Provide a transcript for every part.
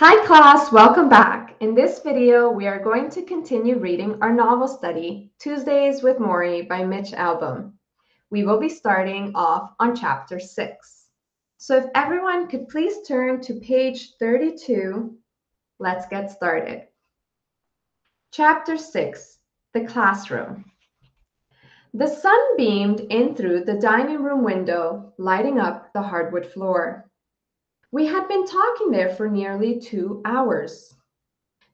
Hi class, welcome back. In this video, we are going to continue reading our novel study, Tuesdays with Morrie by Mitch Albom. We will be starting off on chapter 6. So if everyone could please turn to page 32, let's get started. Chapter 6, The Classroom. The sun beamed in through the dining room window, lighting up the hardwood floor. We had been talking there for nearly two hours.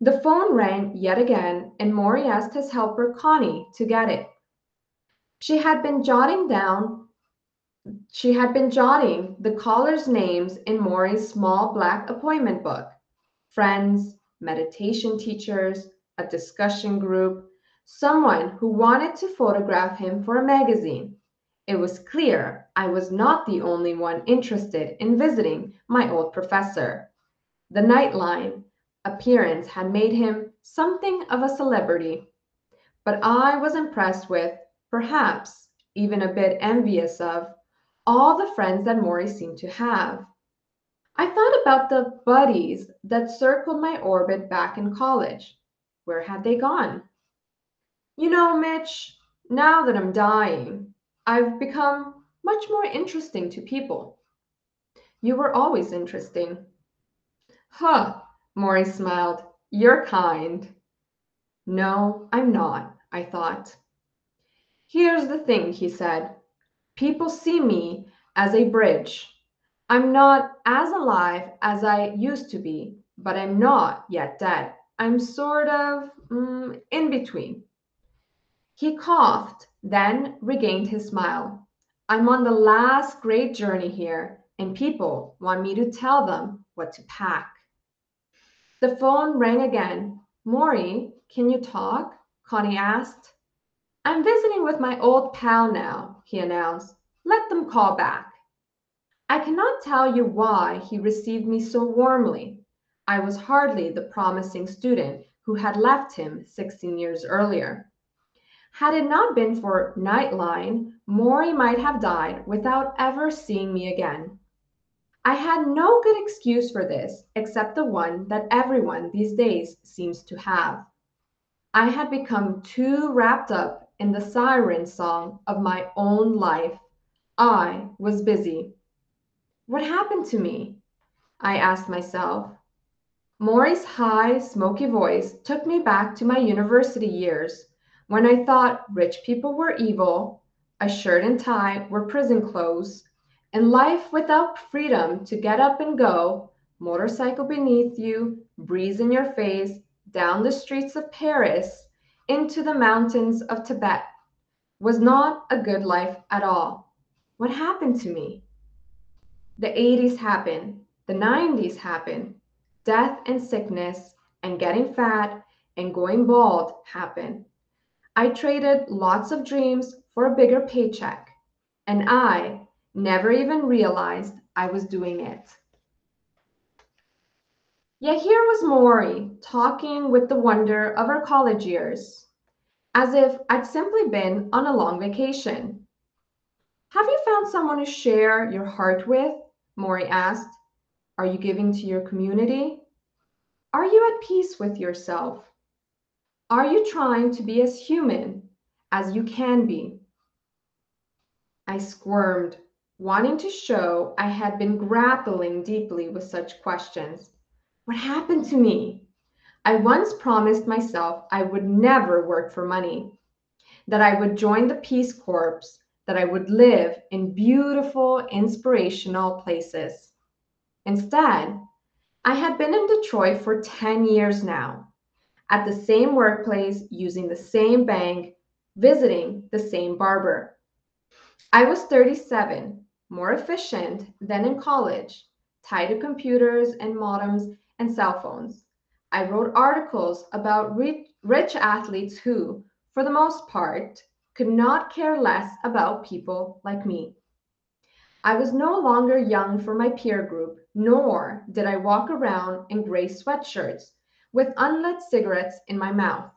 The phone rang yet again, and Morrie asked his helper Connie to get it. She had been jotting down she had been jotting the callers' names in Morrie's small black appointment book. Friends, meditation teachers, a discussion group, someone who wanted to photograph him for a magazine. It was clear I was not the only one interested in visiting my old professor. The Nightline appearance had made him something of a celebrity, but I was impressed with, perhaps even a bit envious of, all the friends that Morrie seemed to have. I thought about the buddies that circled my orbit back in college. Where had they gone? You know, Mitch, now that I'm dying, I've become much more interesting to people. You were always interesting. Huh, Morrie smiled. You're kind. No, I'm not, I thought. Here's the thing, he said. People see me as a bridge. I'm not as alive as I used to be, but I'm not yet dead. I'm sort of mm, in between. He coughed, then regained his smile. I'm on the last great journey here, and people want me to tell them what to pack. The phone rang again. Morrie, can you talk? Connie asked. I'm visiting with my old pal now, he announced. Let them call back. I cannot tell you why he received me so warmly. I was hardly the promising student who had left him 16 years earlier. Had it not been for Nightline, Morrie might have died without ever seeing me again. I had no good excuse for this except the one that everyone these days seems to have. I had become too wrapped up in the siren song of my own life. I was busy. What happened to me? I asked myself. Morrie's high, smoky voice took me back to my university years when I thought rich people were evil, a shirt and tie were prison clothes, and life without freedom to get up and go, motorcycle beneath you, breeze in your face, down the streets of Paris, into the mountains of Tibet, was not a good life at all. What happened to me? The 80s happened, the 90s happened, death and sickness, and getting fat and going bald happened. I traded lots of dreams for a bigger paycheck, and I never even realized I was doing it. Yet here was Morrie talking with the wonder of her college years, as if I'd simply been on a long vacation. Have you found someone to share your heart with? Morrie asked. Are you giving to your community? Are you at peace with yourself? Are you trying to be as human as you can be? I squirmed, wanting to show I had been grappling deeply with such questions. What happened to me? I once promised myself I would never work for money, that I would join the Peace Corps, that I would live in beautiful, inspirational places. Instead, I had been in Detroit for 10 years now at the same workplace, using the same bank, visiting the same barber. I was 37, more efficient than in college, tied to computers and modems and cell phones. I wrote articles about rich, rich athletes who, for the most part, could not care less about people like me. I was no longer young for my peer group, nor did I walk around in gray sweatshirts with unlit cigarettes in my mouth.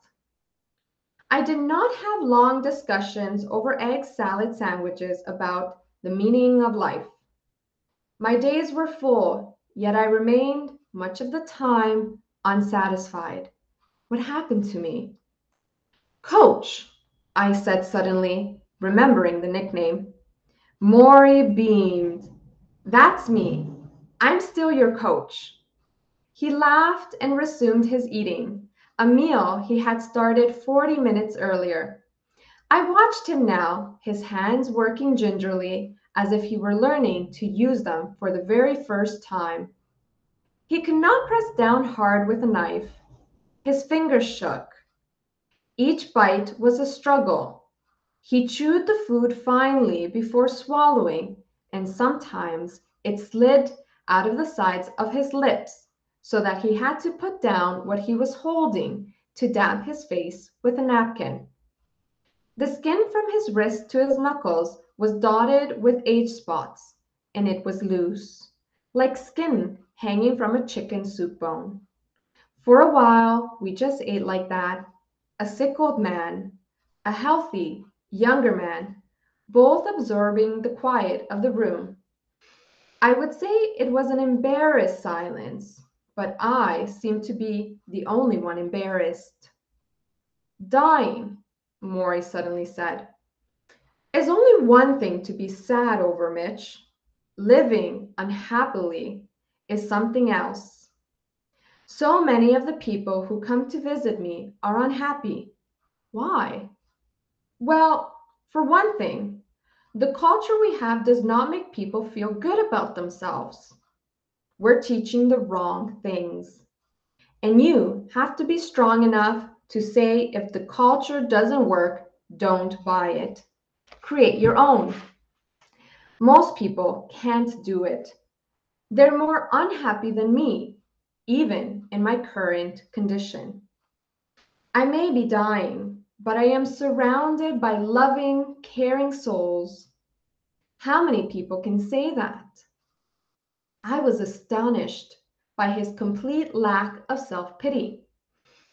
I did not have long discussions over egg salad sandwiches about the meaning of life. My days were full, yet I remained much of the time unsatisfied. What happened to me? Coach, I said suddenly, remembering the nickname. Morrie beamed. That's me. I'm still your coach. He laughed and resumed his eating, a meal he had started 40 minutes earlier. I watched him now, his hands working gingerly as if he were learning to use them for the very first time. He could not press down hard with a knife. His fingers shook. Each bite was a struggle. He chewed the food finely before swallowing, and sometimes it slid out of the sides of his lips so that he had to put down what he was holding to dab his face with a napkin. The skin from his wrist to his knuckles was dotted with age spots, and it was loose, like skin hanging from a chicken soup bone. For a while, we just ate like that a sick old man, a healthy, younger man, both absorbing the quiet of the room. I would say it was an embarrassed silence, but I seemed to be the only one embarrassed. Dying, Morrie suddenly said. It's only one thing to be sad over, Mitch. Living unhappily is something else. So many of the people who come to visit me are unhappy. Why? Well, for one thing, the culture we have does not make people feel good about themselves we're teaching the wrong things. And you have to be strong enough to say if the culture doesn't work, don't buy it. Create your own. Most people can't do it. They're more unhappy than me, even in my current condition. I may be dying, but I am surrounded by loving, caring souls. How many people can say that? I was astonished by his complete lack of self pity.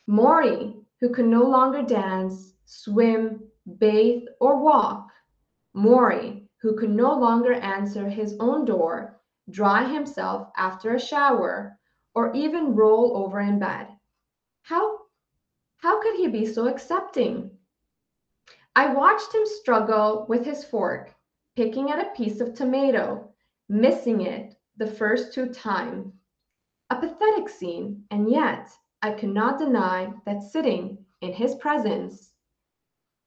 Morrie, who could no longer dance, swim, bathe, or walk, Morrie, who could no longer answer his own door, dry himself after a shower, or even roll over in bed. How, how could he be so accepting? I watched him struggle with his fork, picking at a piece of tomato, missing it the first two times. A pathetic scene, and yet I could not deny that sitting in his presence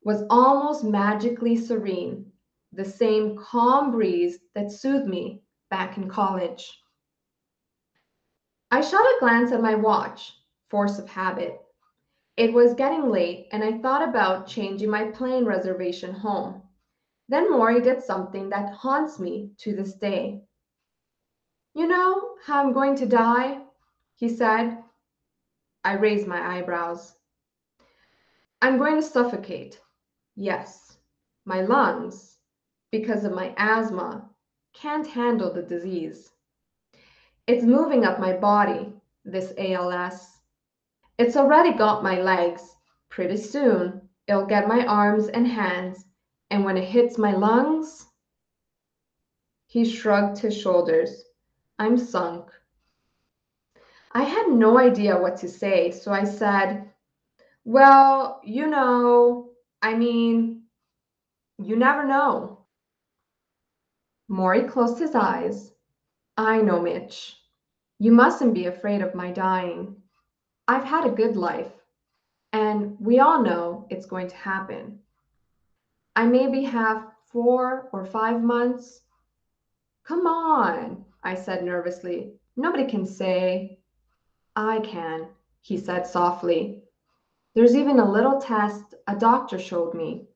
was almost magically serene, the same calm breeze that soothed me back in college. I shot a glance at my watch, force of habit. It was getting late, and I thought about changing my plane reservation home. Then Morrie did something that haunts me to this day. You know how I'm going to die? He said. I raised my eyebrows. I'm going to suffocate. Yes, my lungs, because of my asthma, can't handle the disease. It's moving up my body, this ALS. It's already got my legs. Pretty soon, it'll get my arms and hands, and when it hits my lungs, he shrugged his shoulders. I'm sunk. I had no idea what to say, so I said, Well, you know, I mean, you never know. Morrie closed his eyes. I know, Mitch. You mustn't be afraid of my dying. I've had a good life, and we all know it's going to happen. I maybe have four or five months. Come on, I said nervously. Nobody can say. I can, he said softly. There's even a little test a doctor showed me.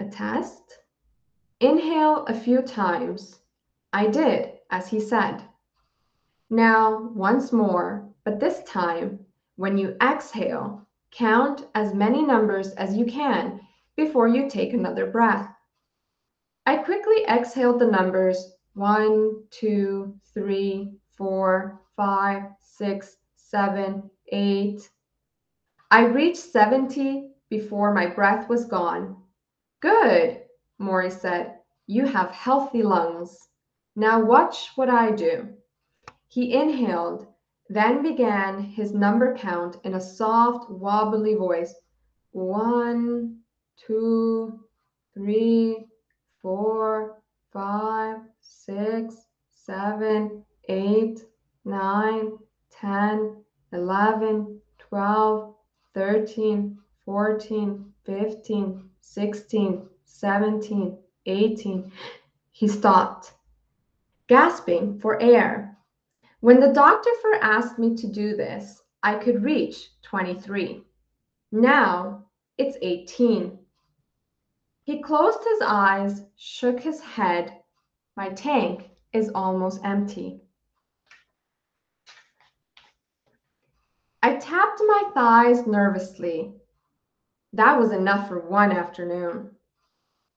A test? Inhale a few times. I did, as he said. Now, once more, but this time, when you exhale, count as many numbers as you can before you take another breath. I quickly exhaled the numbers one, two, three, four, five, six, seven, eight. I reached 70 before my breath was gone. Good, Morrie said. You have healthy lungs. Now watch what I do. He inhaled, then began his number count in a soft, wobbly voice. One, two, three, four, 14, 15, 16, 17, 18. He stopped, gasping for air. When the doctor first asked me to do this, I could reach 23. Now it's 18. He closed his eyes, shook his head. My tank is almost empty. I tapped my thighs nervously. That was enough for one afternoon.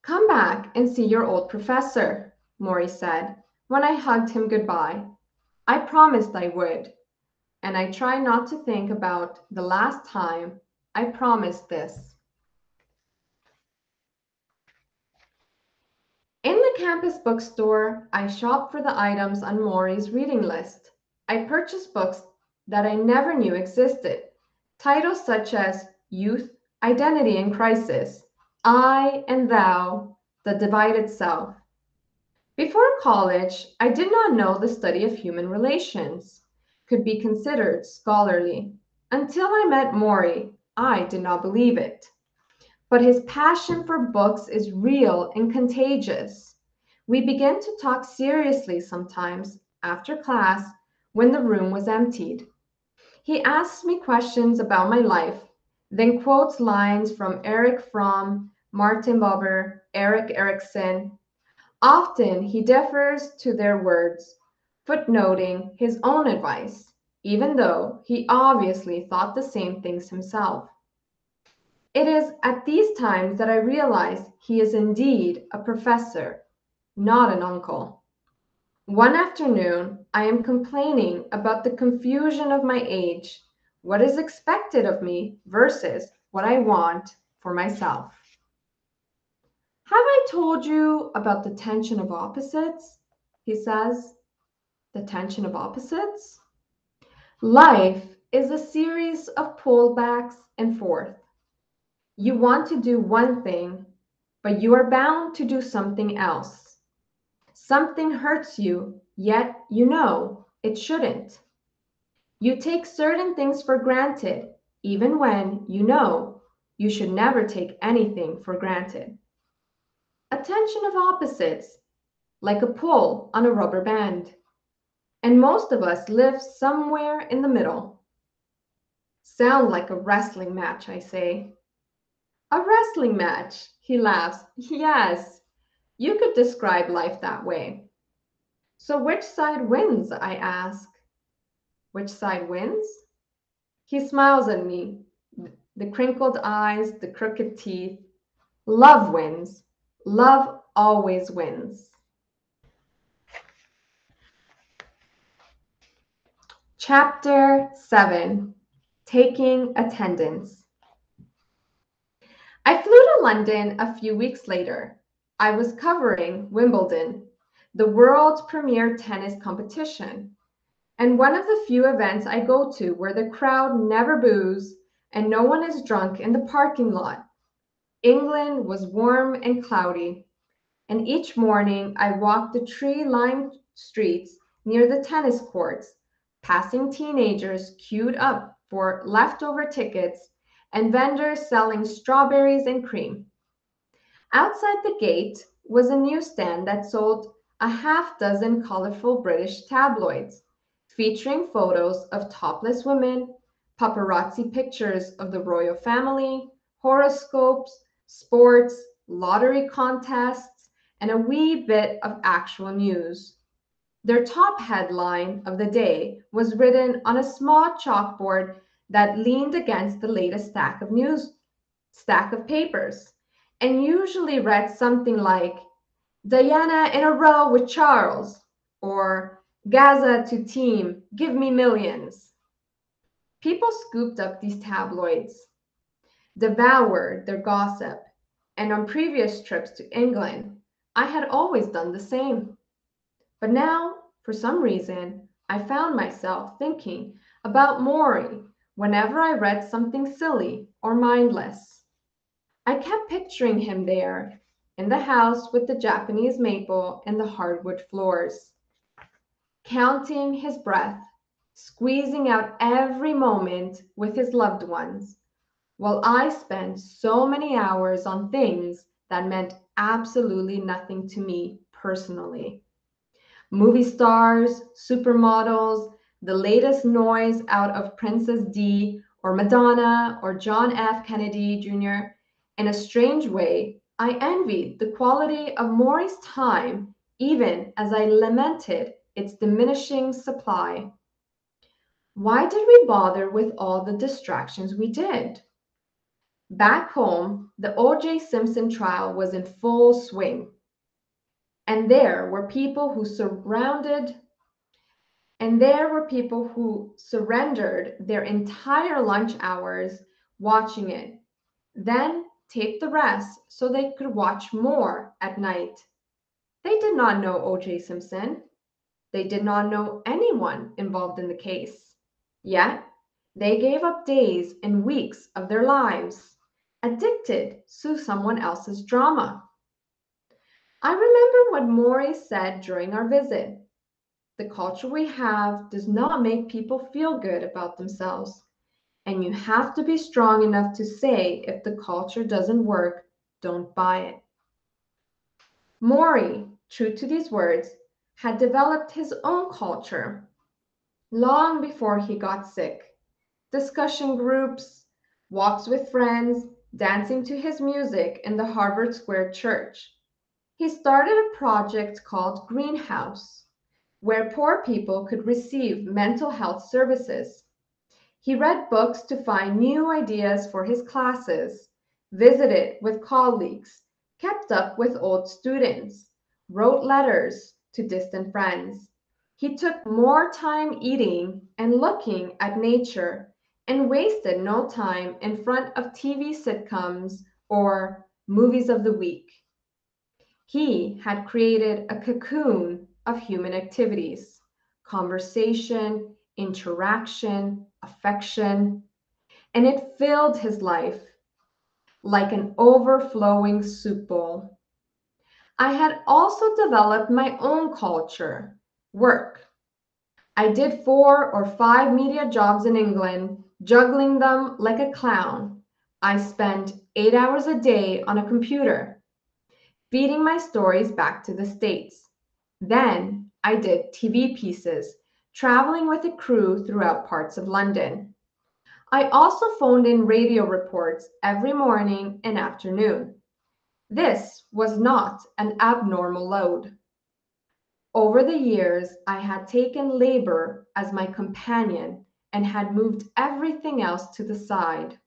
Come back and see your old professor, Morrie said when I hugged him goodbye. I promised I would, and I try not to think about the last time I promised this. In the campus bookstore, I shop for the items on Morrie's reading list. I purchase books that I never knew existed. Titles such as Youth, Identity and Crisis, I and Thou, The Divided Self, before college, I did not know the study of human relations could be considered scholarly. Until I met Morrie, I did not believe it. But his passion for books is real and contagious. We began to talk seriously sometimes after class when the room was emptied. He asked me questions about my life, then quotes lines from Erich Fromm, Martin Buber, Erik Erikson, Often he defers to their words, footnoting his own advice, even though he obviously thought the same things himself. It is at these times that I realize he is indeed a professor, not an uncle. One afternoon, I am complaining about the confusion of my age, what is expected of me versus what I want for myself. Have I told you about the tension of opposites? He says. The tension of opposites? Life is a series of pullbacks and forth. You want to do one thing, but you are bound to do something else. Something hurts you, yet you know it shouldn't. You take certain things for granted, even when you know you should never take anything for granted a tension of opposites, like a pull on a rubber band. And most of us live somewhere in the middle. Sound like a wrestling match, I say. A wrestling match, he laughs. Yes, you could describe life that way. So which side wins, I ask. Which side wins? He smiles at me, the crinkled eyes, the crooked teeth. Love wins. Love always wins. Chapter 7 Taking Attendance. I flew to London a few weeks later. I was covering Wimbledon, the world's premier tennis competition, and one of the few events I go to where the crowd never boos and no one is drunk in the parking lot. England was warm and cloudy, and each morning I walked the tree lined streets near the tennis courts, passing teenagers queued up for leftover tickets and vendors selling strawberries and cream. Outside the gate was a newsstand that sold a half dozen colorful British tabloids featuring photos of topless women, paparazzi pictures of the royal family, horoscopes, sports, lottery contests, and a wee bit of actual news. Their top headline of the day was written on a small chalkboard that leaned against the latest stack of news stack of papers and usually read something like Diana in a row with Charles or Gazza to team, give me millions. People scooped up these tabloids, devoured their gossip, and on previous trips to England, I had always done the same. But now, for some reason, I found myself thinking about Morrie whenever I read something silly or mindless. I kept picturing him there in the house with the Japanese maple and the hardwood floors, counting his breath, squeezing out every moment with his loved ones, while I spent so many hours on things that meant absolutely nothing to me personally. Movie stars, supermodels, the latest noise out of Princess D or Madonna or John F. Kennedy Jr. In a strange way, I envied the quality of Morrie's time, even as I lamented its diminishing supply. Why did we bother with all the distractions we did? Back home, the O.J. Simpson trial was in full swing. And there were people who surrounded and there were people who surrendered their entire lunch hours watching it, then taped the rest so they could watch more at night. They did not know O.J. Simpson. They did not know anyone involved in the case. Yet, they gave up days and weeks of their lives, addicted to someone else's drama. I remember what Morrie said during our visit the culture we have does not make people feel good about themselves. And you have to be strong enough to say if the culture doesn't work, don't buy it. Morrie, true to these words, had developed his own culture long before he got sick. Discussion groups, walks with friends, dancing to his music in the Harvard Square Church. He started a project called Greenhouse where poor people could receive mental health services. He read books to find new ideas for his classes, visited with colleagues, kept up with old students, wrote letters to distant friends. He took more time eating and looking at nature and wasted no time in front of TV sitcoms or movies of the week. He had created a cocoon of human activities conversation, interaction, affection, and it filled his life like an overflowing soup bowl. I had also developed my own culture, work. I did four or five media jobs in England, juggling them like a clown. I spent eight hours a day on a computer, feeding my stories back to the States. Then I did TV pieces, traveling with a crew throughout parts of London. I also phoned in radio reports every morning and afternoon. This was not an abnormal load. Over the years, I had taken labor as my companion and had moved everything else to the side.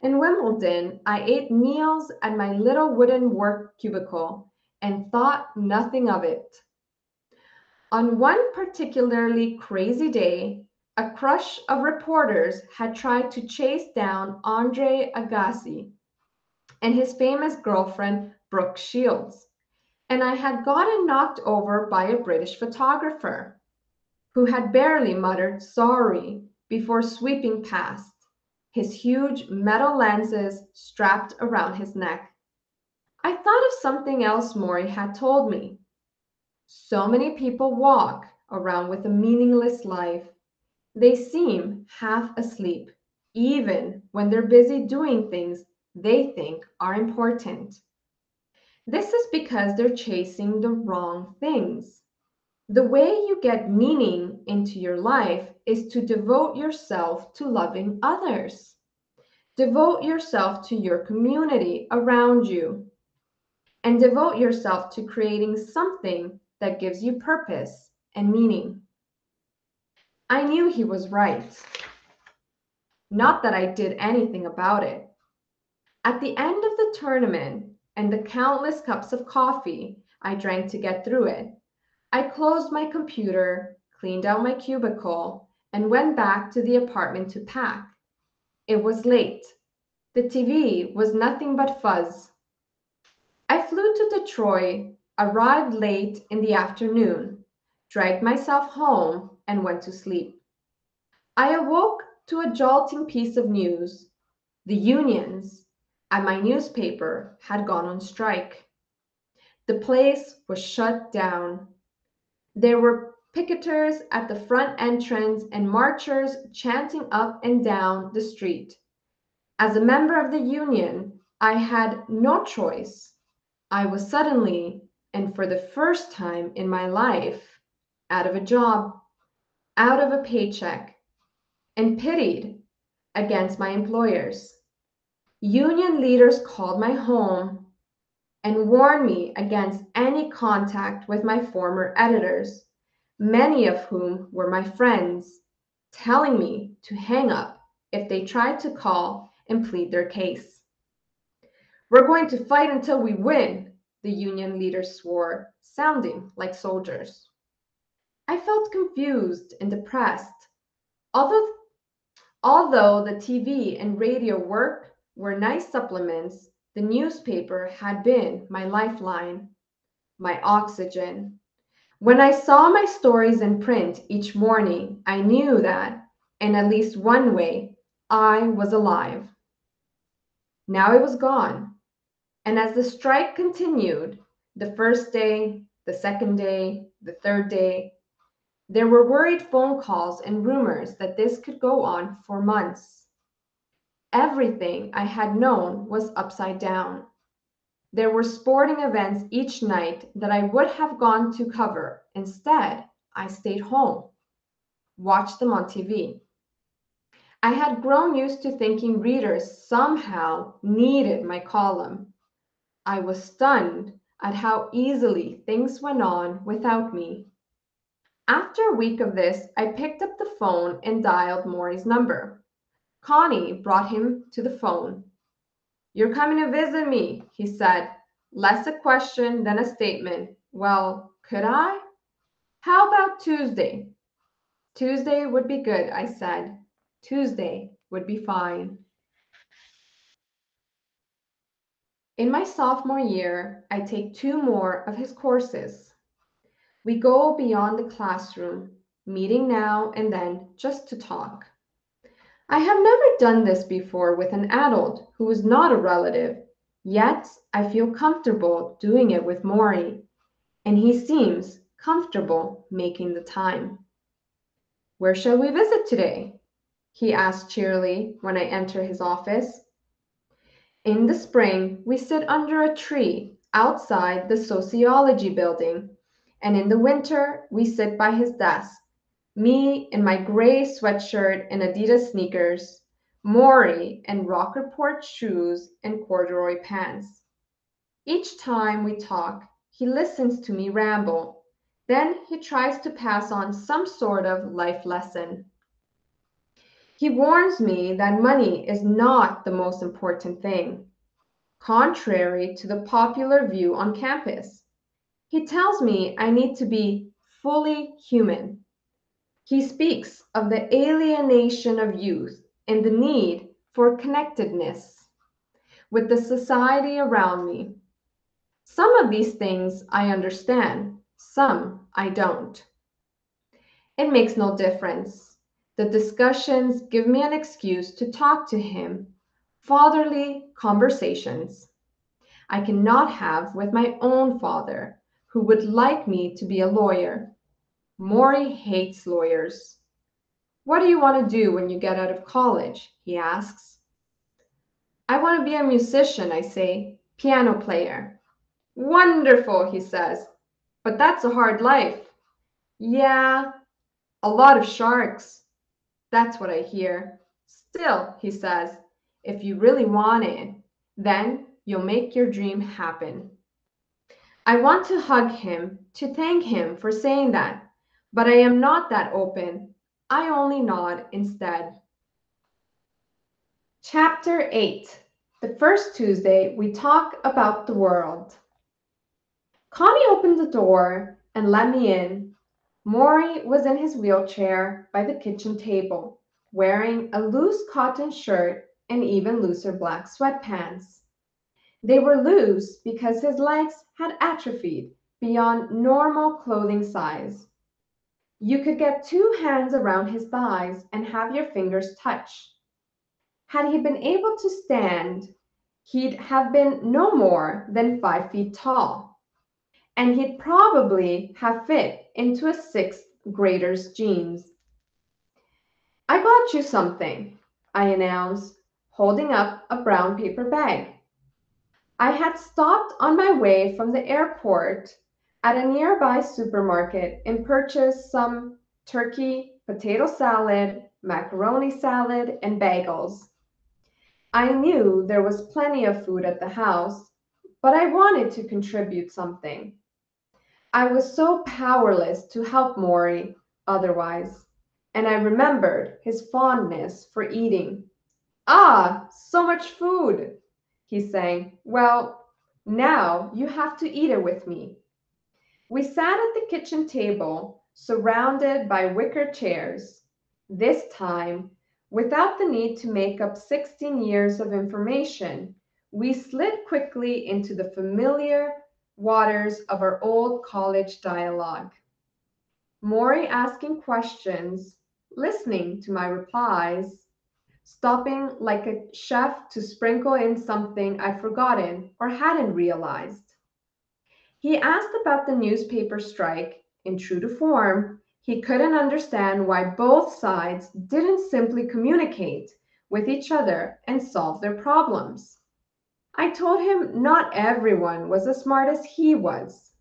In Wimbledon, I ate meals at my little wooden work cubicle and thought nothing of it. On one particularly crazy day, a crush of reporters had tried to chase down Andre Agassi and his famous girlfriend, Brooke Shields, and I had gotten knocked over by a British photographer who had barely muttered sorry before sweeping past, his huge metal lenses strapped around his neck. I thought of something else Morrie had told me. So many people walk around with a meaningless life. They seem half asleep, even when they're busy doing things they think are important. This is because they're chasing the wrong things. The way you get meaning into your life is to devote yourself to loving others. Devote yourself to your community around you and devote yourself to creating something that gives you purpose and meaning. I knew he was right. Not that I did anything about it. At the end of the tournament and the countless cups of coffee I drank to get through it, I closed my computer, cleaned out my cubicle, and went back to the apartment to pack. It was late. The TV was nothing but fuzz I flew to Detroit, arrived late in the afternoon, dragged myself home, and went to sleep. I awoke to a jolting piece of news. The unions at my newspaper had gone on strike. The place was shut down. There were picketers at the front entrance and marchers chanting up and down the street. As a member of the union, I had no choice. I was suddenly, and for the first time in my life, out of a job, out of a paycheck, and pitted against my employers. Union leaders called my home and warned me against any contact with my former editors, many of whom were my friends, telling me to hang up if they tried to call and plead their case. We're going to fight until we win, the union leaders swore, sounding like soldiers. I felt confused and depressed. Although, although the TV and radio work were nice supplements, the newspaper had been my lifeline, my oxygen. When I saw my stories in print each morning, I knew that, in at least one way, I was alive. Now it was gone. And as the strike continued, the first day, the second day, the third day, there were worried phone calls and rumors that this could go on for months. Everything I had known was upside down. There were sporting events each night that I would have gone to cover. Instead, I stayed home, watched them on TV. I had grown used to thinking readers somehow needed my column. I was stunned at how easily things went on without me. After a week of this, I picked up the phone and dialed Morrie's number. Connie brought him to the phone. You're coming to visit me, he said, less a question than a statement. Well, could I? How about Tuesday? Tuesday would be good, I said. Tuesday would be fine. In my sophomore year, I take two more of his courses. We go beyond the classroom, meeting now and then just to talk. I have never done this before with an adult who is not a relative, yet I feel comfortable doing it with Morrie, and he seems comfortable making the time. Where shall we visit today? he asked cheerily when I enter his office. In the spring, we sit under a tree outside the sociology building, and in the winter, we sit by his desk, me in my gray sweatshirt and Adidas sneakers, Morrie in Rockport shoes and corduroy pants. Each time we talk, he listens to me ramble. Then he tries to pass on some sort of life lesson. He warns me that money is not the most important thing, contrary to the popular view on campus. He tells me I need to be fully human. He speaks of the alienation of youth and the need for connectedness with the society around me. Some of these things I understand, some I don't. It makes no difference. The discussions give me an excuse to talk to him, fatherly conversations I cannot have with my own father, who would like me to be a lawyer. Morrie hates lawyers. What do you want to do when you get out of college? he asks. I want to be a musician, I say, piano player. Wonderful, he says, but that's a hard life. Yeah, a lot of sharks. That's what I hear. Still, he says, if you really want it, then you'll make your dream happen. I want to hug him, to thank him for saying that, but I am not that open. I only nod instead. Chapter 8 The first Tuesday, we talk about the world. Connie opened the door and let me in Morrie was in his wheelchair by the kitchen table, wearing a loose cotton shirt and even looser black sweatpants. They were loose because his legs had atrophied beyond normal clothing size. You could get two hands around his thighs and have your fingers touch. Had he been able to stand, he'd have been no more than five feet tall. And he'd probably have fit into a sixth grader's jeans. I got you something, I announced, holding up a brown paper bag. I had stopped on my way from the airport at a nearby supermarket and purchased some turkey, potato salad, macaroni salad, and bagels. I knew there was plenty of food at the house, but I wanted to contribute something. I was so powerless to help Morrie otherwise, and I remembered his fondness for eating. Ah, so much food, he sang. Well, now you have to eat it with me. We sat at the kitchen table, surrounded by wicker chairs, this time without the need to make up 16 years of information. We slid quickly into the familiar waters of our old college dialogue. Morrie asking questions, listening to my replies, stopping like a chef to sprinkle in something I'd forgotten or hadn't realized. He asked about the newspaper strike. In true to form, he couldn't understand why both sides didn't simply communicate with each other and solve their problems. I told him not everyone was as smart as he was.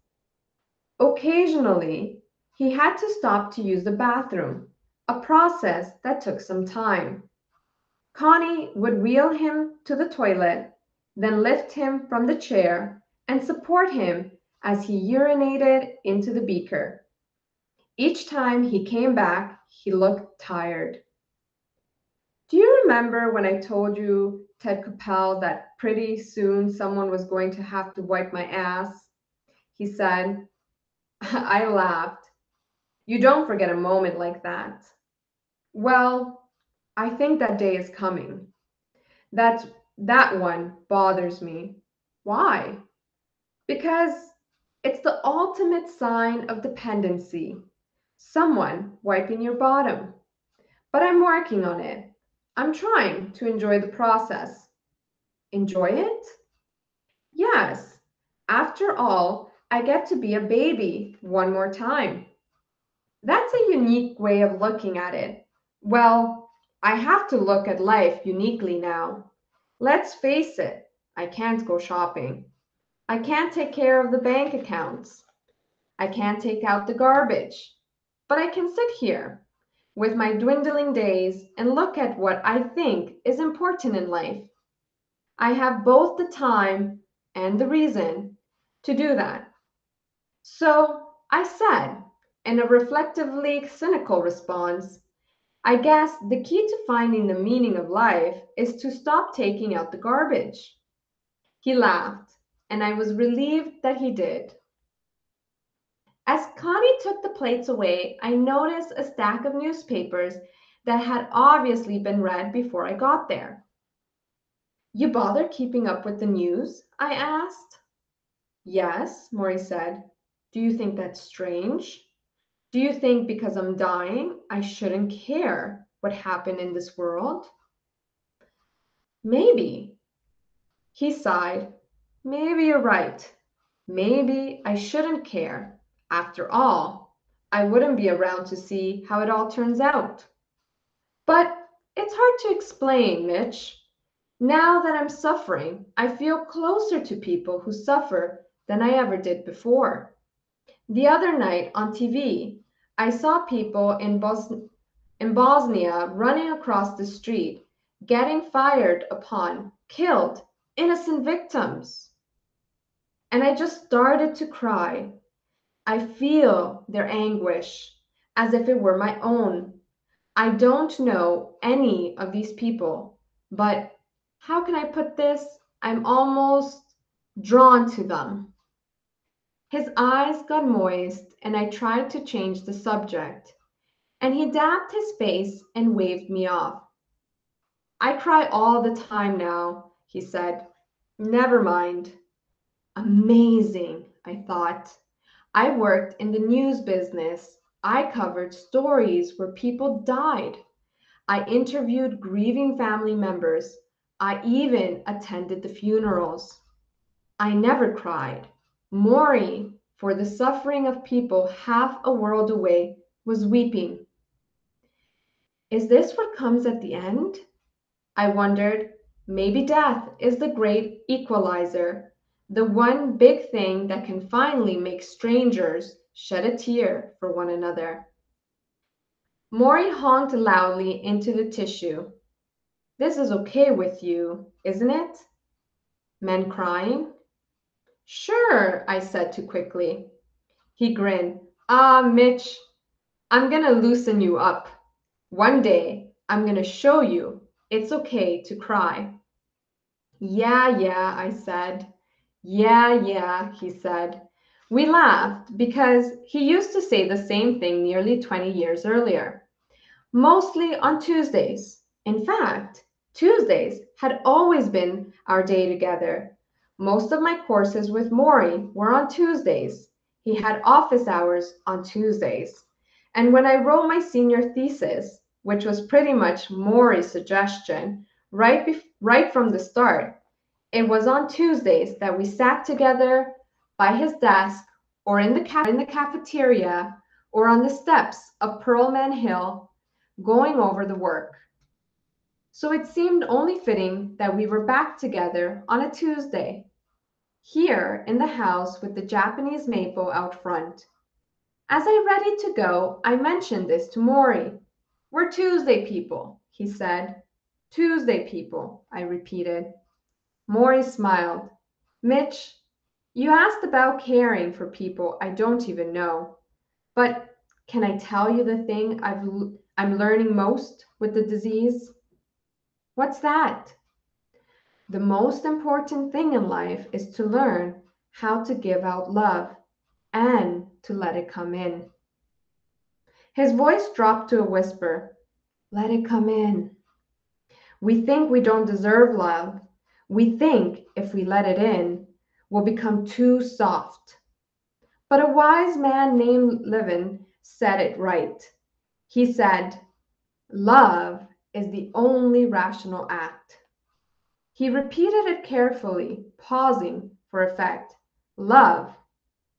Occasionally, he had to stop to use the bathroom, a process that took some time. Connie would wheel him to the toilet, then lift him from the chair and support him as he urinated into the beaker. Each time he came back, he looked tired. Do you remember when I told you, Ted Koppel, that pretty soon someone was going to have to wipe my ass? He said. I laughed. You don't forget a moment like that. Well, I think that day is coming. That that one bothers me. Why? Because it's the ultimate sign of dependency. Someone wiping your bottom. But I'm working on it. I'm trying to enjoy the process. Enjoy it? Yes. After all, I get to be a baby one more time. That's a unique way of looking at it. Well, I have to look at life uniquely now. Let's face it, I can't go shopping. I can't take care of the bank accounts. I can't take out the garbage. But I can sit here with my dwindling days and look at what I think is important in life. I have both the time and the reason to do that. So I said, in a reflectively cynical response, I guess the key to finding the meaning of life is to stop taking out the garbage. He laughed and I was relieved that he did. As Connie took the plates away, I noticed a stack of newspapers that had obviously been read before I got there. You bother keeping up with the news? I asked. Yes, Morrie said. Do you think that's strange? Do you think because I'm dying, I shouldn't care what happened in this world? Maybe. He sighed Maybe you're right. Maybe I shouldn't care. After all, I wouldn't be around to see how it all turns out. But it's hard to explain, Mitch. Now that I'm suffering, I feel closer to people who suffer than I ever did before. The other night on TV, I saw people in, Bos- in Bosnia running across the street, getting fired upon, killed, innocent victims and I just started to cry. I feel their anguish as if it were my own. I don't know any of these people, but how can I put this? I'm almost drawn to them. His eyes got moist, and I tried to change the subject, and he dabbed his face and waved me off. I cry all the time now, he said. Never mind. Amazing, I thought. I worked in the news business I covered stories where people died. I interviewed grieving family members. I even attended the funerals. I never cried. Morrie, for the suffering of people half a world away, was weeping. Is this what comes at the end? I wondered. Maybe death is the great equalizer, the one big thing that can finally make strangers shed a tear for one another. Morrie honked loudly into the tissue. This is okay with you, isn't it? Men crying? Sure, I said too quickly. He grinned. Ah, Mitch, I'm gonna loosen you up. One day, I'm gonna show you it's okay to cry. Yeah, yeah, I said. Yeah, yeah, he said. We laughed because he used to say the same thing nearly 20 years earlier, mostly on Tuesdays. In fact, Tuesdays had always been our day together. Most of my courses with Morrie were on Tuesdays. He had office hours on Tuesdays. And when I wrote my senior thesis, which was pretty much Morrie's suggestion, right, right from the start, it was on Tuesdays that we sat together by his desk or in the, ca- in the cafeteria or on the steps of Pearlman Hill going over the work. So it seemed only fitting that we were back together on a Tuesday, here in the house with the Japanese maple out front. As I ready to go, I mentioned this to Morrie. We're Tuesday people, he said. Tuesday people, I repeated. Morrie smiled. Mitch, you asked about caring for people I don't even know. But can I tell you the thing I've, I'm learning most with the disease? What's that? The most important thing in life is to learn how to give out love and to let it come in. His voice dropped to a whisper. Let it come in. We think we don't deserve love. We think if we let it in, we'll become too soft. But a wise man named Levine said it right. He said, Love is the only rational act. He repeated it carefully, pausing for effect. Love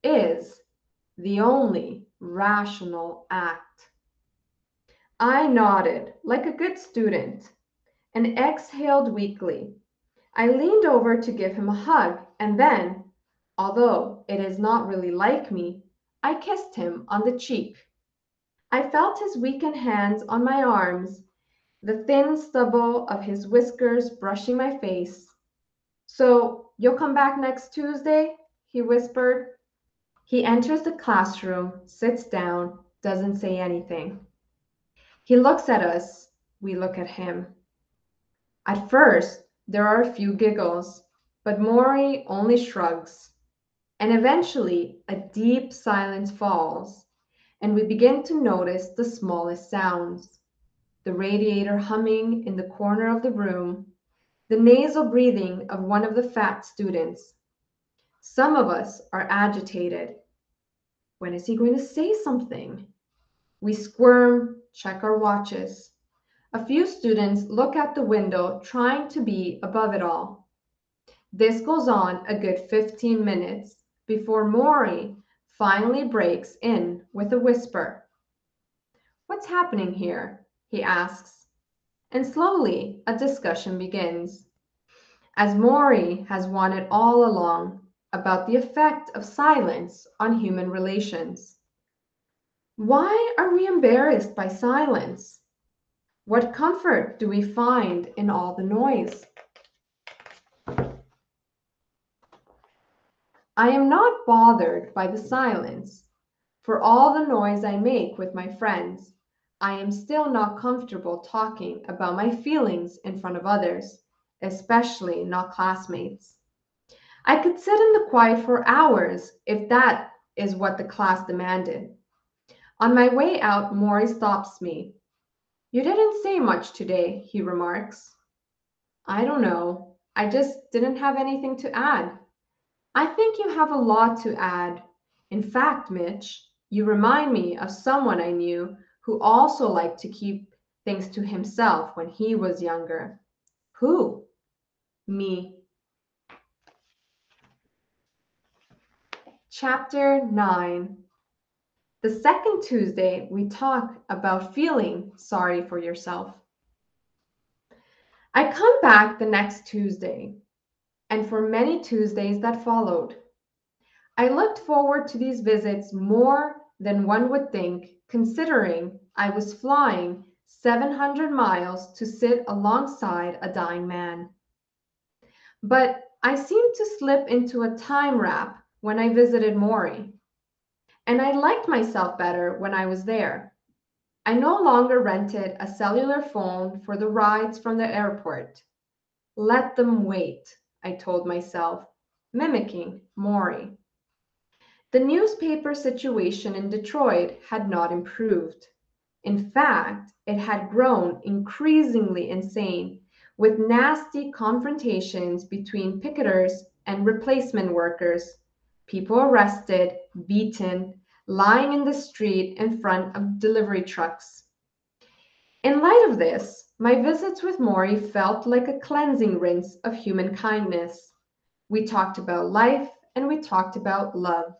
is the only rational act. I nodded like a good student and exhaled weakly. I leaned over to give him a hug, and then, although it is not really like me, I kissed him on the cheek. I felt his weakened hands on my arms, the thin stubble of his whiskers brushing my face. So, you'll come back next Tuesday? he whispered. He enters the classroom, sits down, doesn't say anything. He looks at us, we look at him. At first, there are a few giggles, but Morrie only shrugs. And eventually, a deep silence falls, and we begin to notice the smallest sounds the radiator humming in the corner of the room, the nasal breathing of one of the fat students. Some of us are agitated. When is he going to say something? We squirm, check our watches. A few students look out the window trying to be above it all. This goes on a good 15 minutes before Morrie finally breaks in with a whisper. What's happening here? he asks. And slowly a discussion begins. As Morrie has wanted all along about the effect of silence on human relations. Why are we embarrassed by silence? What comfort do we find in all the noise? I am not bothered by the silence. For all the noise I make with my friends, I am still not comfortable talking about my feelings in front of others, especially not classmates. I could sit in the quiet for hours if that is what the class demanded. On my way out, Morrie stops me you didn't say much today, he remarks. I don't know. I just didn't have anything to add. I think you have a lot to add. In fact, Mitch, You remind me of someone I knew who also liked to keep things to himself when he was younger. Who? Me. Chapter 9 The second Tuesday, we talk about feeling sorry for yourself. I come back the next Tuesday, and for many Tuesdays that followed. I looked forward to these visits more than one would think, considering I was flying 700 miles to sit alongside a dying man. But I seemed to slip into a time wrap when I visited Morrie. And I liked myself better when I was there. I no longer rented a cellular phone for the rides from the airport. Let them wait, I told myself, mimicking Morrie. The newspaper situation in Detroit had not improved. In fact, it had grown increasingly insane with nasty confrontations between picketers and replacement workers people arrested, beaten, lying in the street in front of delivery trucks. In light of this, my visits with Morrie felt like a cleansing rinse of human kindness. We talked about life and we talked about love.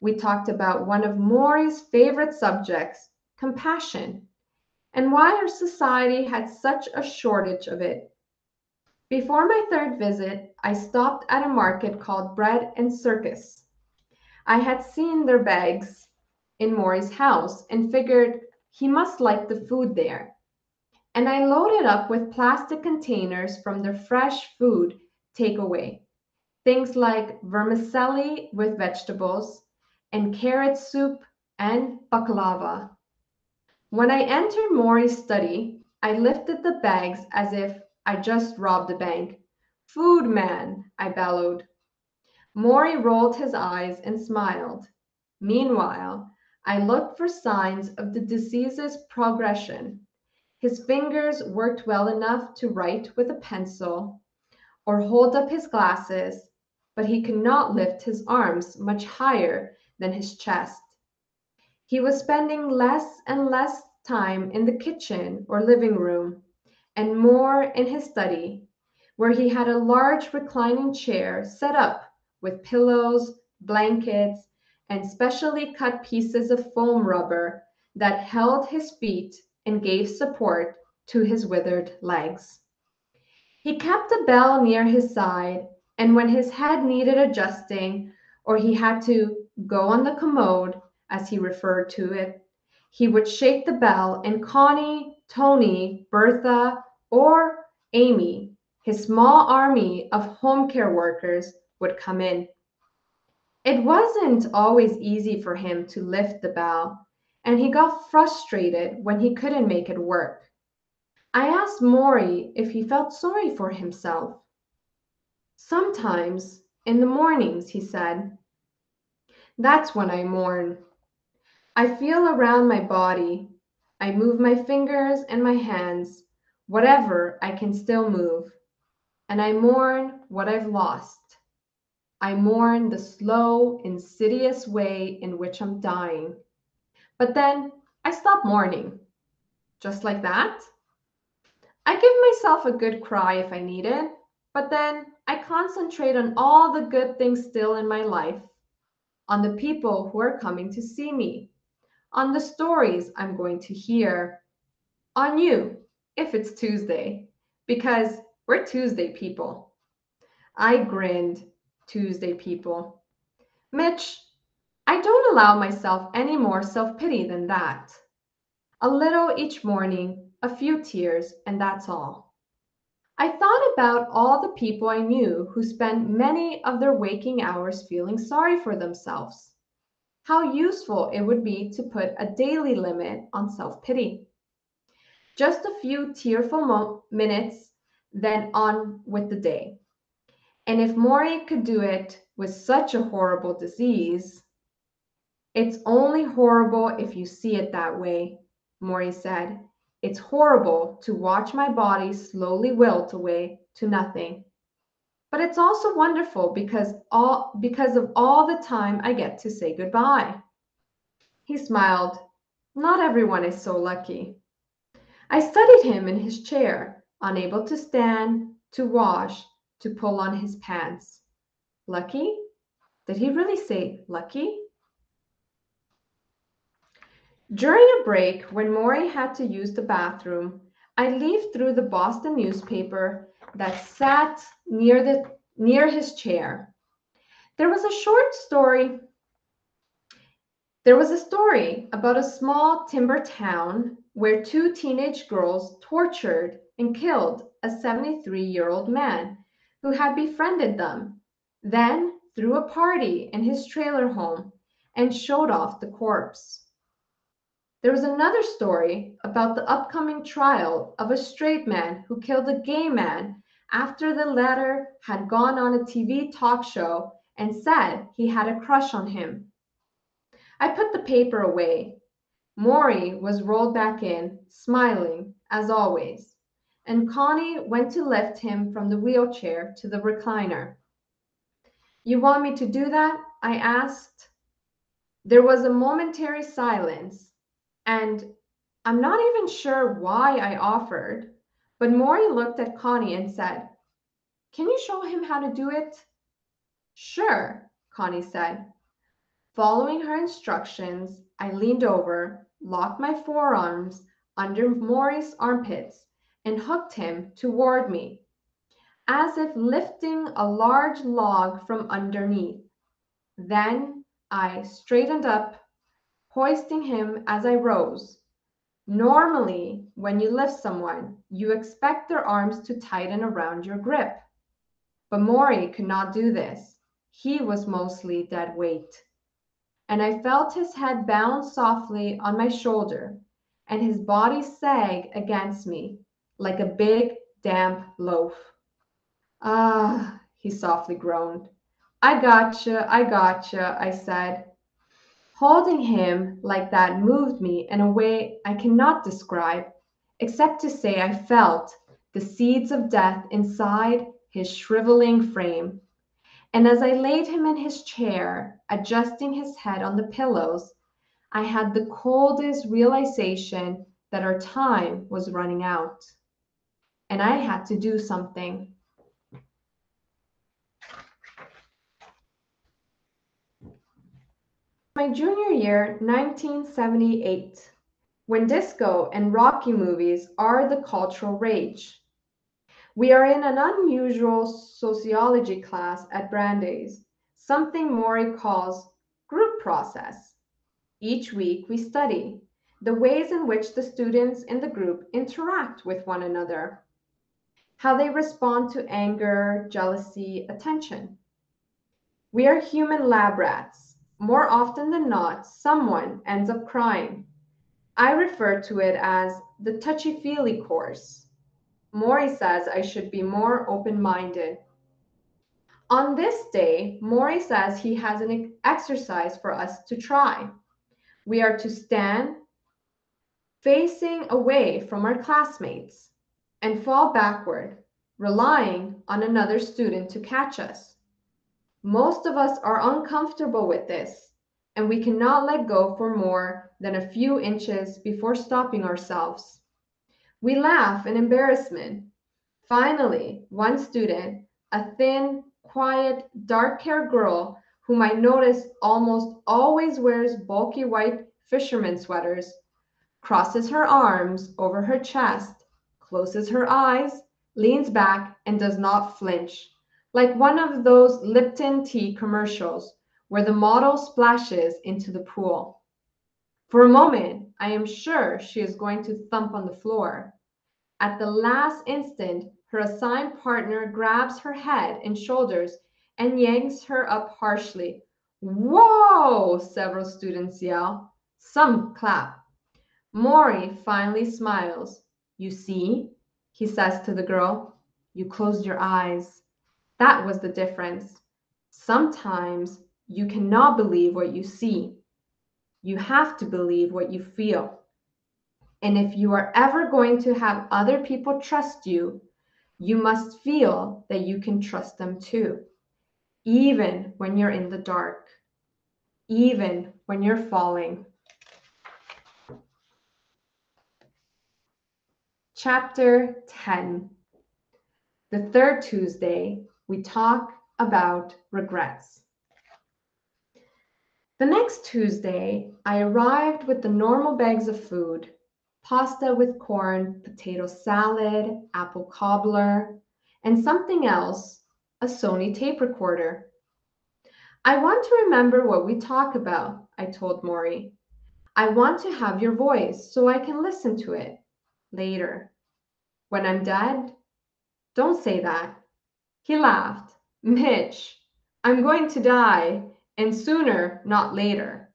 We talked about one of Morrie's favorite subjects, compassion, and why our society had such a shortage of it. Before my third visit, I stopped at a market called Bread and Circus. I had seen their bags in Morrie's house and figured he must like the food there. And I loaded up with plastic containers from their fresh food takeaway. Things like vermicelli with vegetables and carrot soup and baklava. When I entered Morrie's study, I lifted the bags as if I just robbed a bank. Food man, I bellowed. Morrie rolled his eyes and smiled. Meanwhile, I looked for signs of the disease's progression. His fingers worked well enough to write with a pencil or hold up his glasses, but he could not lift his arms much higher than his chest. He was spending less and less time in the kitchen or living room and more in his study, where he had a large reclining chair set up with pillows, blankets, and specially cut pieces of foam rubber that held his feet and gave support to his withered legs. He kept a bell near his side, and when his head needed adjusting or he had to go on the commode, as he referred to it, he would shake the bell, and Connie, Tony, Bertha, or Amy, his small army of home care workers, would come in. It wasn't always easy for him to lift the bell, and he got frustrated when he couldn't make it work. I asked Morrie if he felt sorry for himself. Sometimes, in the mornings, he said. That's when I mourn. I feel around my body. I move my fingers and my hands, whatever I can still move, and I mourn what I've lost. I mourn the slow, insidious way in which I'm dying. But then I stop mourning. Just like that. I give myself a good cry if I need it, but then I concentrate on all the good things still in my life, on the people who are coming to see me, on the stories I'm going to hear, on you, if it's Tuesday, because we're Tuesday people. I grinned Tuesday people. Mitch, I don't allow myself any more self pity than that. A little each morning, a few tears, and that's all. I thought about all the people I knew who spent many of their waking hours feeling sorry for themselves. How useful it would be to put a daily limit on self pity. Just a few tearful mo- minutes, then on with the day. And if Morrie could do it with such a horrible disease, it's only horrible if you see it that way, Morrie said. It's horrible to watch my body slowly wilt away to nothing. But it's also wonderful because all because of all the time I get to say goodbye. He smiled. Not everyone is so lucky. I studied him in his chair, unable to stand, to wash, to pull on his pants. Lucky? Did he really say lucky? During a break, when Morrie had to use the bathroom, I leafed through the Boston newspaper that sat near, the, near his chair. There was a short story. There was a story about a small timber town where two teenage girls tortured and killed a 73 year old man who had befriended them, then threw a party in his trailer home and showed off the corpse. There was another story about the upcoming trial of a straight man who killed a gay man after the latter had gone on a TV talk show and said he had a crush on him. I put the paper away. Morrie was rolled back in, smiling, as always, and Connie went to lift him from the wheelchair to the recliner. You want me to do that? I asked. There was a momentary silence and I'm not even sure why I offered, but Morrie looked at Connie and said, Can you show him how to do it? Sure, Connie said. Following her instructions, I leaned over, locked my forearms under Morrie's armpits, and hooked him toward me, as if lifting a large log from underneath. Then I straightened up hoisting him as I rose. Normally, when you lift someone, you expect their arms to tighten around your grip. But Morrie could not do this. He was mostly dead weight. And I felt his head bounce softly on my shoulder and his body sag against me like a big, damp loaf. Ah, he softly groaned. I gotcha, I gotcha, I said, Holding him like that moved me in a way I cannot describe, except to say I felt the seeds of death inside his shriveling frame. And as I laid him in his chair, adjusting his head on the pillows, I had the coldest realization that our time was running out. And I had to do something. my junior year, 1978, when disco and Rocky movies are the cultural rage. We are in an unusual sociology class at Brandeis, something Morrie calls group process. Each week we study the ways in which the students in the group interact with one another, how they respond to anger, jealousy, attention. We are human lab rats more often than not, someone ends up crying. I refer to it as the touchy feely course. Morrie says I should be more open minded. On this day, Morrie says he has an exercise for us to try. We are to stand facing away from our classmates and fall backward, relying on another student to catch us. Most of us are uncomfortable with this, and we cannot let go for more than a few inches before stopping ourselves. We laugh in embarrassment. Finally, one student, a thin, quiet, dark haired girl whom I notice almost always wears bulky white fisherman sweaters, crosses her arms over her chest, closes her eyes, leans back, and does not flinch like one of those Lipton tea commercials where the model splashes into the pool. For a moment, I am sure she is going to thump on the floor. At the last instant, her assigned partner grabs her head and shoulders and yanks her up harshly. Whoa! Several students yell. Some clap. Morrie finally smiles. You see, he says to the girl, you closed your eyes. That was the difference. Sometimes you cannot believe what you see. You have to believe what you feel. And if you are ever going to have other people trust you, you must feel that you can trust them too, even when you're in the dark, even when you're falling. Chapter 10 The third Tuesday, we talk about regrets. The next Tuesday, I arrived with the normal bags of food pasta with corn, potato salad, apple cobbler, and something else a Sony tape recorder. I want to remember what we talk about, I told Morrie. I want to have your voice so I can listen to it later. When I'm dead? Don't say that. He laughed. Mitch, I'm going to die, and sooner, not later.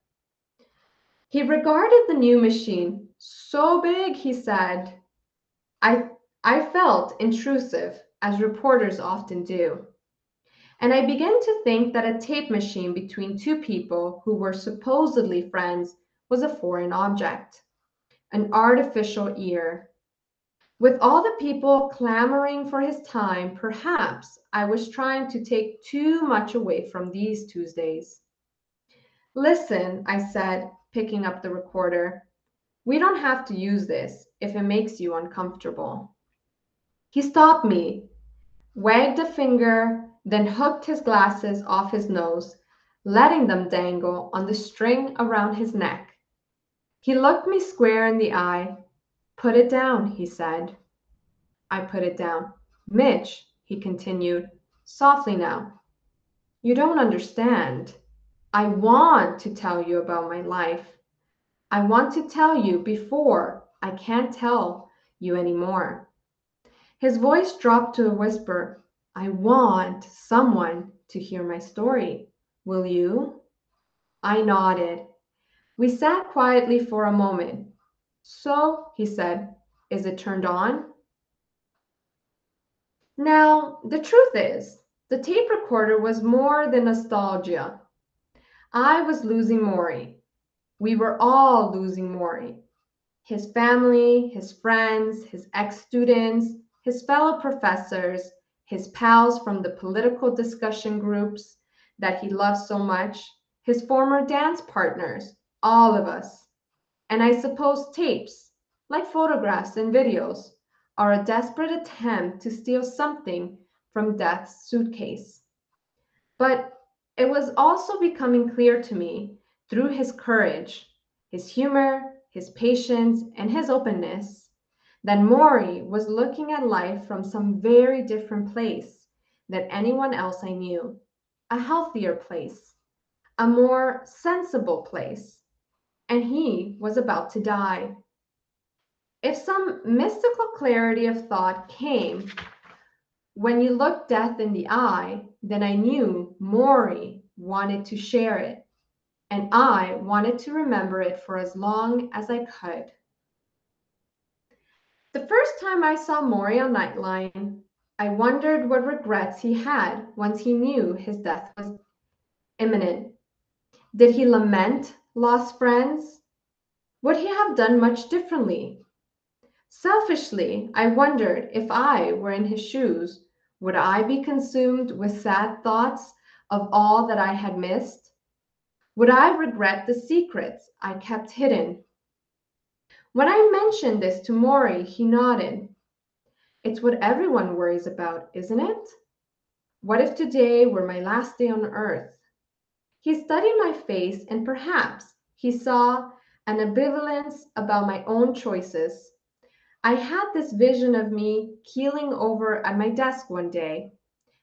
He regarded the new machine. So big, he said. I, I felt intrusive, as reporters often do. And I began to think that a tape machine between two people who were supposedly friends was a foreign object, an artificial ear. With all the people clamoring for his time, perhaps I was trying to take too much away from these Tuesdays. Listen, I said, picking up the recorder. We don't have to use this if it makes you uncomfortable. He stopped me, wagged a finger, then hooked his glasses off his nose, letting them dangle on the string around his neck. He looked me square in the eye. Put it down, he said. I put it down. Mitch, he continued, softly now. You don't understand. I want to tell you about my life. I want to tell you before I can't tell you anymore. His voice dropped to a whisper. I want someone to hear my story. Will you? I nodded. We sat quietly for a moment. So, he said, is it turned on? Now, the truth is, the tape recorder was more than nostalgia. I was losing Morrie. We were all losing Morrie. His family, his friends, his ex students, his fellow professors, his pals from the political discussion groups that he loved so much, his former dance partners, all of us. And I suppose tapes, like photographs and videos, are a desperate attempt to steal something from death's suitcase. But it was also becoming clear to me through his courage, his humor, his patience, and his openness that Morrie was looking at life from some very different place than anyone else I knew, a healthier place, a more sensible place, and he was about to die. If some mystical clarity of thought came when you looked death in the eye, then I knew Morrie wanted to share it, and I wanted to remember it for as long as I could. The first time I saw Morrie on Nightline, I wondered what regrets he had once he knew his death was imminent. Did he lament lost friends? Would he have done much differently? Selfishly, I wondered if I were in his shoes, would I be consumed with sad thoughts of all that I had missed? Would I regret the secrets I kept hidden when I mentioned this to Morrie, he nodded. It's what everyone worries about, isn't it? What if today were my last day on earth? He studied my face and perhaps he saw an ambivalence about my own choices. I had this vision of me keeling over at my desk one day,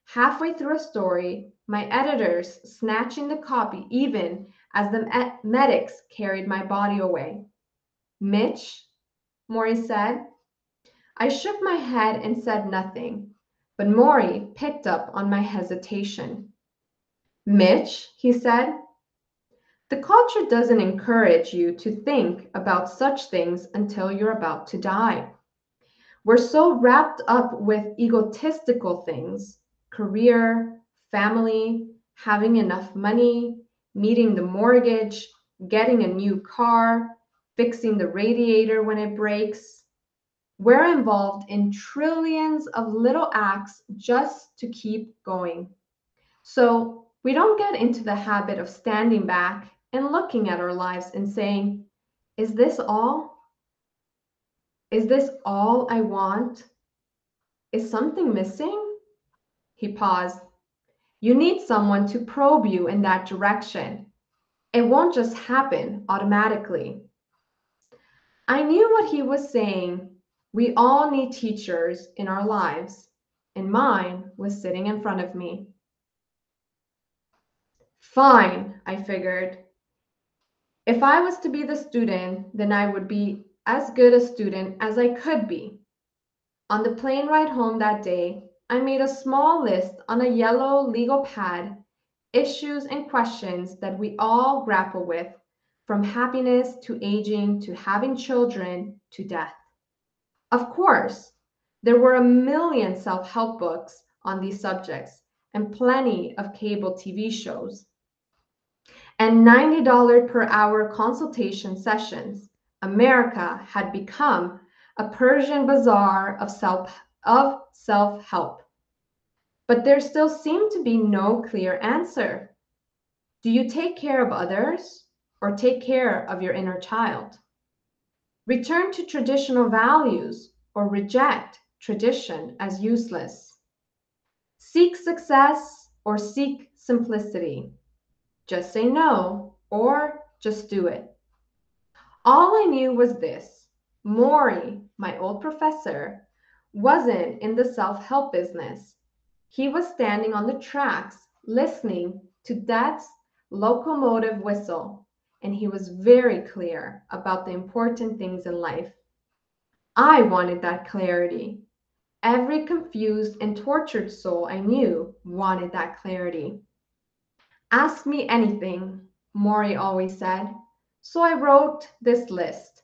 halfway through a story, my editors snatching the copy even as the medics carried my body away. Mitch, Morrie said. I shook my head and said nothing, but Morrie picked up on my hesitation. Mitch, he said, the culture doesn't encourage you to think about such things until you're about to die. We're so wrapped up with egotistical things career, family, having enough money, meeting the mortgage, getting a new car, fixing the radiator when it breaks. We're involved in trillions of little acts just to keep going. So we don't get into the habit of standing back and looking at our lives and saying, Is this all? Is this all I want? Is something missing? He paused. You need someone to probe you in that direction. It won't just happen automatically. I knew what he was saying. We all need teachers in our lives, and mine was sitting in front of me. Fine, I figured. If I was to be the student, then I would be as good a student as I could be. On the plane ride home that day, I made a small list on a yellow legal pad, issues and questions that we all grapple with, from happiness to aging to having children to death. Of course, there were a million self help books on these subjects and plenty of cable TV shows. And $90 per hour consultation sessions America had become a Persian bazaar of self of self-help. But there still seemed to be no clear answer. Do you take care of others or take care of your inner child? Return to traditional values or reject tradition as useless. Seek success or seek simplicity. Just say no or just do it. All I knew was this Morrie, my old professor, wasn't in the self help business. He was standing on the tracks listening to Dad's locomotive whistle, and he was very clear about the important things in life. I wanted that clarity. Every confused and tortured soul I knew wanted that clarity. Ask me anything, Morrie always said. So I wrote this list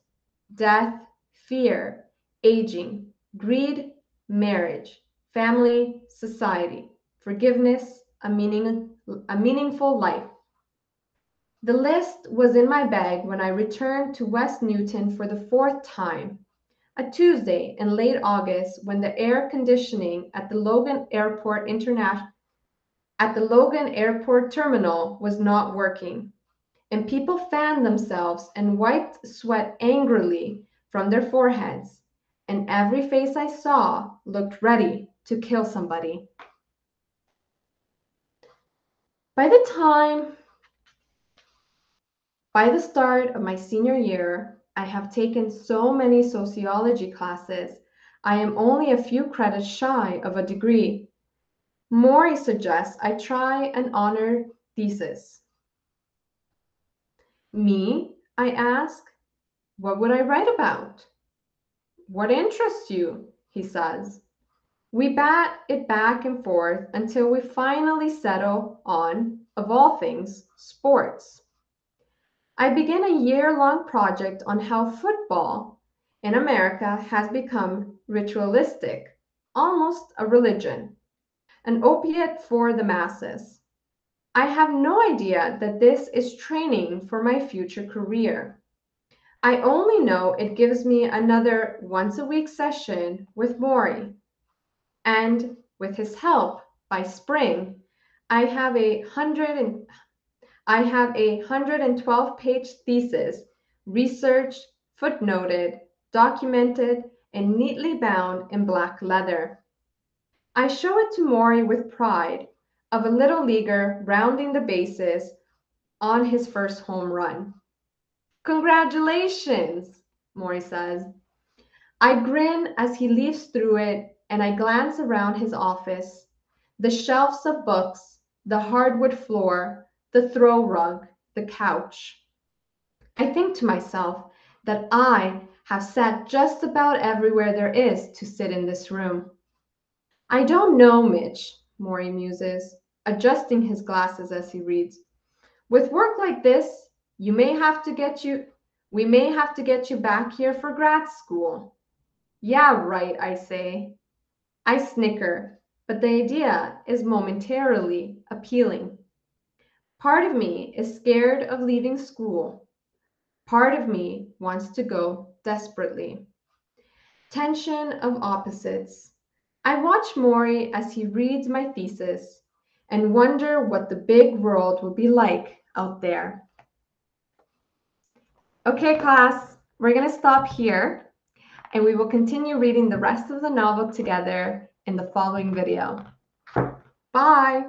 death, fear, aging, greed, marriage, family, society, forgiveness, a, meaning, a meaningful life. The list was in my bag when I returned to West Newton for the fourth time, a Tuesday in late August when the air conditioning at the Logan Airport International at the Logan Airport terminal was not working and people fanned themselves and wiped sweat angrily from their foreheads, and every face I saw looked ready to kill somebody. By the time, by the start of my senior year, I have taken so many sociology classes, I am only a few credits shy of a degree. Morrie suggests I try an honor thesis. Me? I ask. What would I write about? What interests you? He says. We bat it back and forth until we finally settle on, of all things, sports. I begin a year long project on how football in America has become ritualistic, almost a religion, an opiate for the masses. I have no idea that this is training for my future career. I only know it gives me another once a week session with Morrie. And with his help, by spring, I have a hundred and I have a 112 page thesis, researched, footnoted, documented, and neatly bound in black leather. I show it to Morrie with pride of a little leaguer rounding the bases on his first home run. Congratulations, Morrie says. I grin as he leafs through it and I glance around his office. The shelves of books, the hardwood floor, the throw rug, the couch. I think to myself that I have sat just about everywhere there is to sit in this room. I don't know, Mitch, Morrie muses, adjusting his glasses as he reads. With work like this, you may have to get you we may have to get you back here for grad school. Yeah, right, I say. I snicker, but the idea is momentarily appealing. Part of me is scared of leaving school. Part of me wants to go desperately. Tension of opposites. I watch Morrie as he reads my thesis and wonder what the big world will be like out there. Okay, class, we're going to stop here. and we will continue reading the rest of the novel together in the following video. Bye!